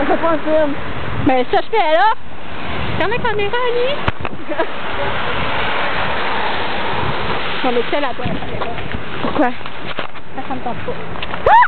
On fait pas un film. Ben, ça, je fais là. Ferme la caméra, Ali. On est seul à toi, la caméra. Pourquoi? Ça, ça me tente pas. Ah!